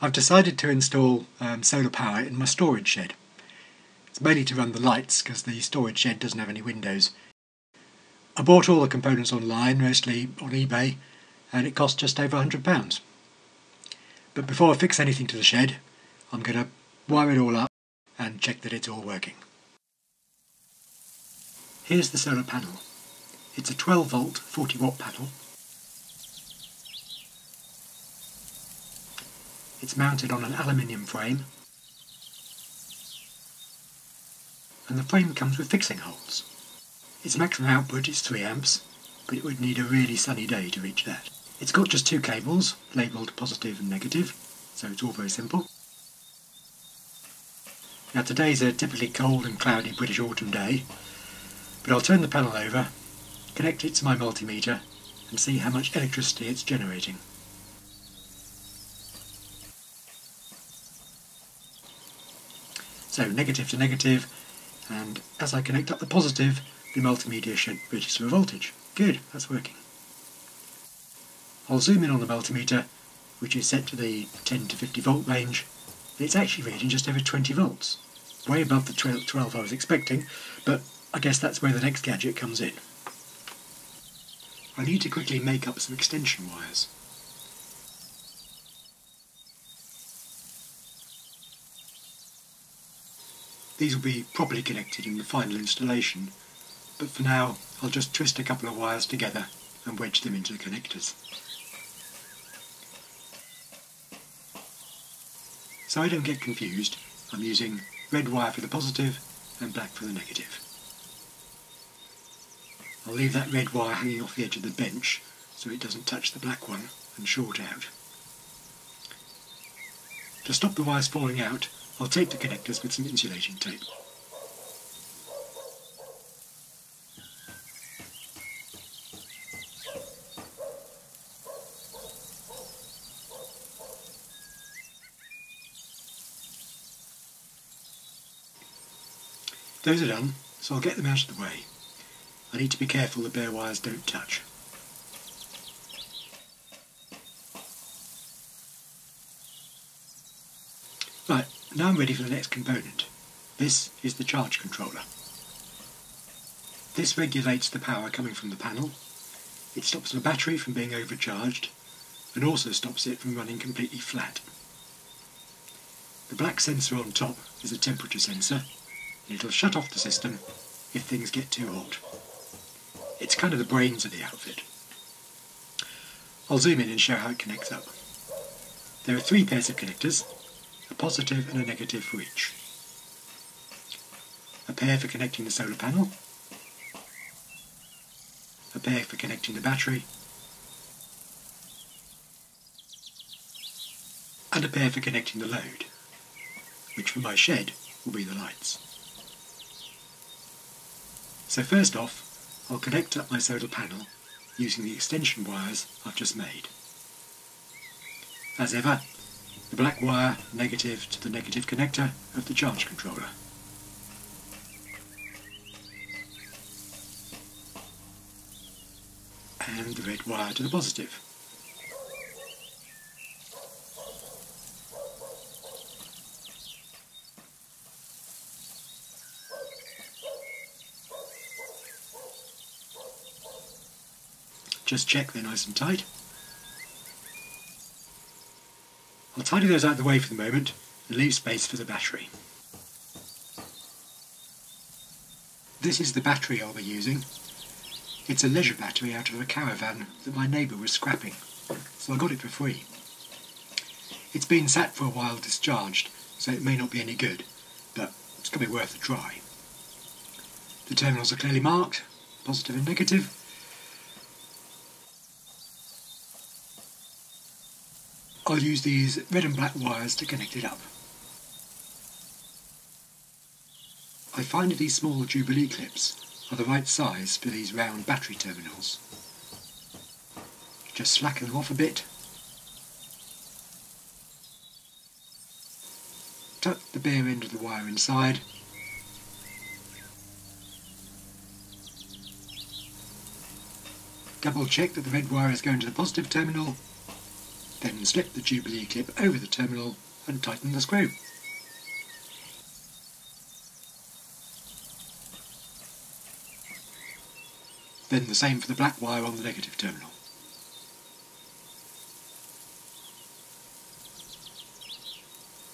I've decided to install um, solar power in my storage shed. It's mainly to run the lights because the storage shed doesn't have any windows. I bought all the components online, mostly on eBay, and it cost just over £100. But before I fix anything to the shed, I'm going to wire it all up and check that it's all working. Here's the solar panel. It's a 12 volt 40 watt panel It's mounted on an aluminium frame and the frame comes with fixing holes. Its maximum output is 3 amps, but it would need a really sunny day to reach that. It's got just two cables, labelled positive and negative, so it's all very simple. Now today's a typically cold and cloudy British autumn day, but I'll turn the panel over, connect it to my multimeter and see how much electricity it's generating. So negative to negative, and as I connect up the positive, the multimeter should register a voltage. Good, that's working. I'll zoom in on the multimeter, which is set to the 10 to 50 volt range. It's actually reading just over 20 volts, way above the 12 I was expecting, but I guess that's where the next gadget comes in. I need to quickly make up some extension wires. These will be properly connected in the final installation, but for now I'll just twist a couple of wires together and wedge them into the connectors. So I don't get confused, I'm using red wire for the positive and black for the negative. I'll leave that red wire hanging off the edge of the bench so it doesn't touch the black one and short out. To stop the wires falling out, I'll tape the connectors with some insulating tape. Those are done, so I'll get them out of the way. I need to be careful the bare wires don't touch. Right, now I'm ready for the next component. This is the charge controller. This regulates the power coming from the panel. It stops the battery from being overcharged and also stops it from running completely flat. The black sensor on top is a temperature sensor and it'll shut off the system if things get too hot. It's kind of the brains of the outfit. I'll zoom in and show how it connects up. There are three pairs of connectors, a positive and a negative for each. A pair for connecting the solar panel, a pair for connecting the battery, and a pair for connecting the load, which for my shed will be the lights. So first off, I'll connect up my solar panel using the extension wires I've just made. As ever, the black wire negative to the negative connector of the charge controller. And the red wire to the positive. Just check they're nice and tight. I'll tidy those out of the way for the moment and leave space for the battery. This is the battery I'll be using. It's a leisure battery out of a caravan that my neighbour was scrapping, so I got it for free. It's been sat for a while discharged, so it may not be any good, but it's going to be worth a try. The terminals are clearly marked, positive and negative, I'll use these red and black wires to connect it up. I find these small Jubilee clips are the right size for these round battery terminals. Just slacken them off a bit. Tuck the bare end of the wire inside. Double check that the red wire is going to the positive terminal Then slip the Jubilee clip over the terminal and tighten the screw. Then the same for the black wire on the negative terminal.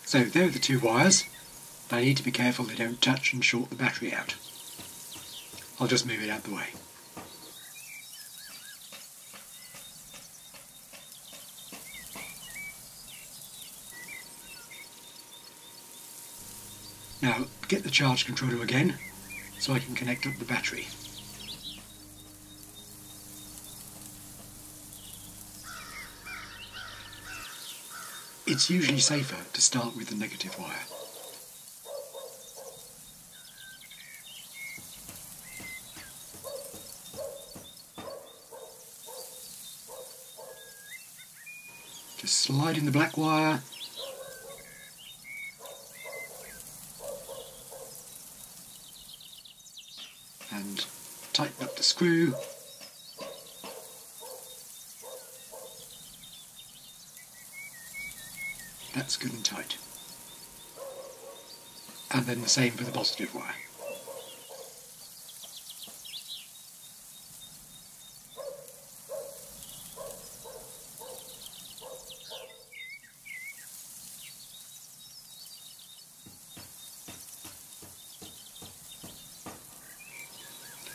So there are the two wires. I need to be careful they don't touch and short the battery out. I'll just move it out the way. Now get the charge controller again so I can connect up the battery. It's usually safer to start with the negative wire. Just slide in the black wire and tighten up the screw That's good and tight. And then the same for the positive wire.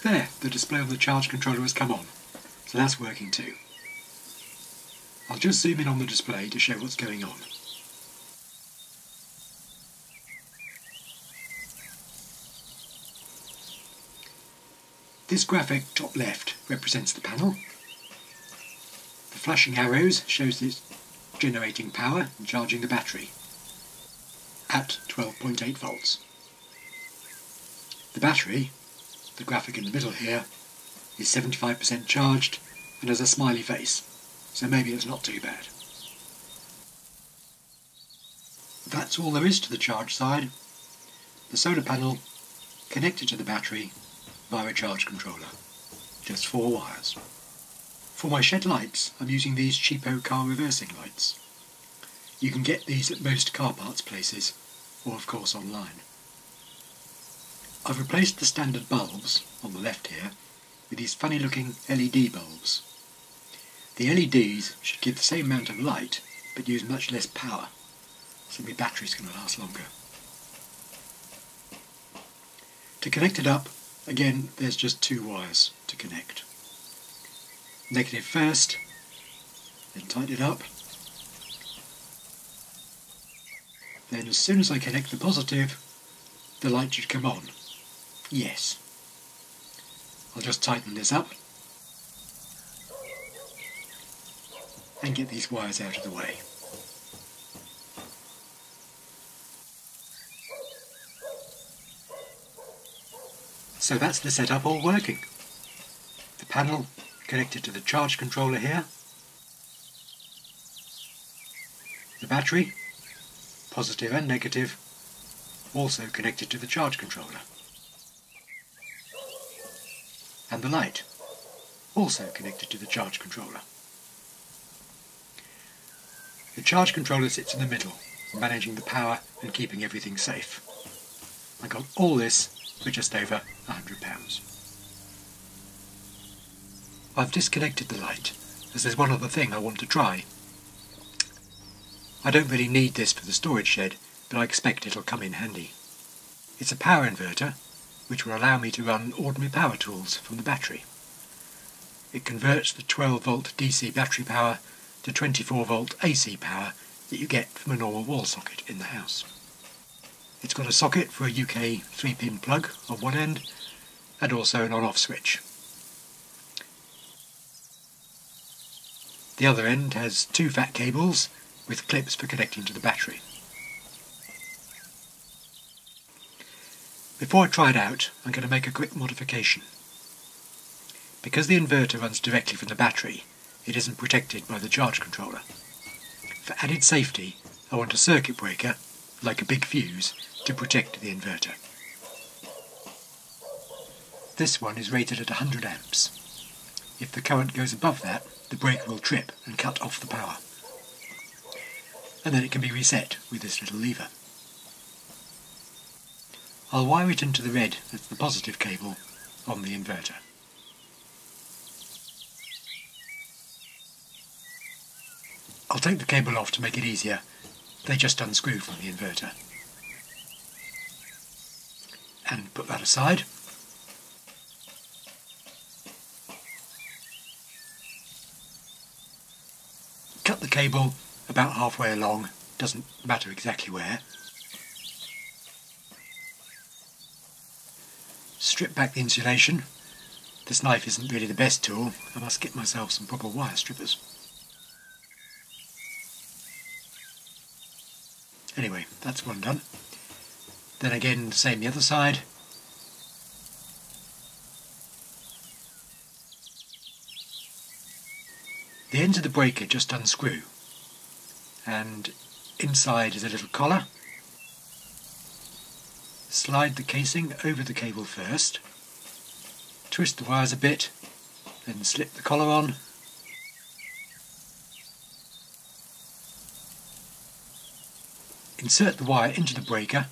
There, the display on the charge controller has come on, so that's working too. I'll just zoom in on the display to show what's going on. This graphic top left represents the panel. The flashing arrows shows it's generating power and charging the battery at 12.8 volts. The battery, the graphic in the middle here, is 75% charged and has a smiley face, so maybe it's not too bad. That's all there is to the charge side. The solar panel connected to the battery via a charge controller. Just four wires. For my shed lights, I'm using these cheapo car reversing lights. You can get these at most car parts places, or of course online. I've replaced the standard bulbs, on the left here, with these funny looking LED bulbs. The LEDs should give the same amount of light, but use much less power, so my battery's going to last longer. To connect it up, Again, there's just two wires to connect. Negative first, then tighten it up. Then as soon as I connect the positive, the light should come on. Yes. I'll just tighten this up and get these wires out of the way. So that's the setup all working. The panel connected to the charge controller here. The battery, positive and negative, also connected to the charge controller. And the light, also connected to the charge controller. The charge controller sits in the middle, managing the power and keeping everything safe. I got all this for just over £100. I've disconnected the light, as there's one other thing I want to try. I don't really need this for the storage shed, but I expect it'll come in handy. It's a power inverter, which will allow me to run ordinary power tools from the battery. It converts the 12 volt DC battery power to 24 volt AC power that you get from a normal wall socket in the house. It's got a socket for a UK 3-pin plug on one end and also an on-off switch. The other end has two fat cables with clips for connecting to the battery. Before I try it out, I'm going to make a quick modification. Because the inverter runs directly from the battery, it isn't protected by the charge controller. For added safety, I want a circuit breaker, like a big fuse, to protect the inverter. This one is rated at 100 amps. If the current goes above that, the breaker will trip and cut off the power. and then it can be reset with this little lever. I'll wire it into the red, that's the positive cable, on the inverter. I'll take the cable off to make it easier. They just unscrew from the inverter. And put that aside. Cut the cable about halfway along, doesn't matter exactly where. Strip back the insulation. This knife isn't really the best tool, I must get myself some proper wire strippers. Anyway, that's one done. Then again, same the other side. The ends of the breaker just unscrew and inside is a little collar. Slide the casing over the cable first, twist the wires a bit, then slip the collar on. Insert the wire into the breaker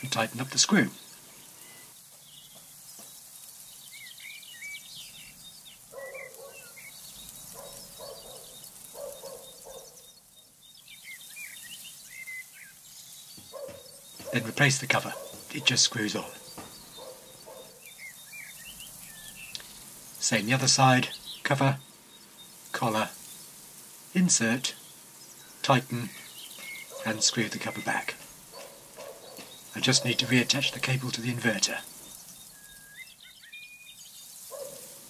and tighten up the screw. Then replace the cover. It just screws on. Same the other side. Cover, collar, insert, tighten and screw the cover back. I just need to reattach the cable to the inverter.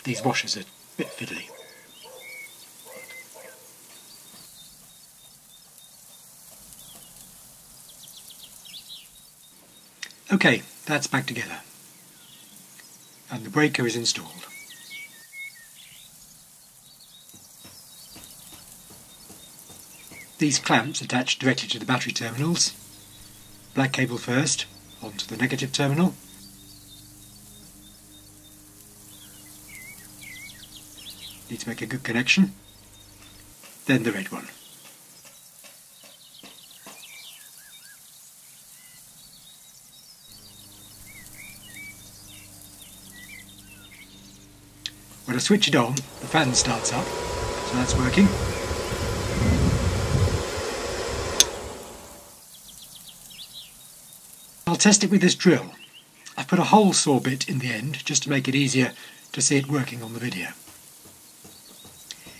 These washers are a bit fiddly. Okay, that's back together. And the breaker is installed. These clamps attach directly to the battery terminals. Black cable first, onto the negative terminal. Need to make a good connection. Then the red one. When I switch it on, the fan starts up, so that's working. I'll test it with this drill. I've put a hole saw bit in the end just to make it easier to see it working on the video.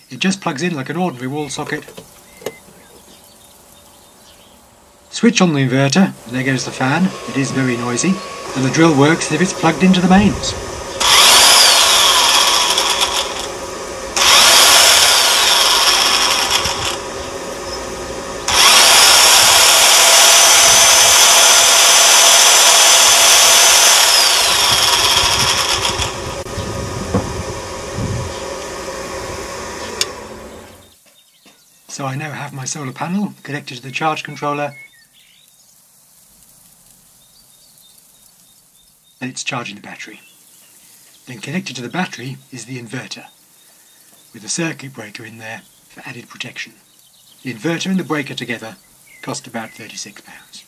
It just plugs in like an ordinary wall socket. Switch on the inverter, and there goes the fan. It is very noisy, and the drill works as if it's plugged into the mains. So I now have my solar panel connected to the charge controller and it's charging the battery. Then connected to the battery is the inverter with a circuit breaker in there for added protection. The inverter and the breaker together cost about £36.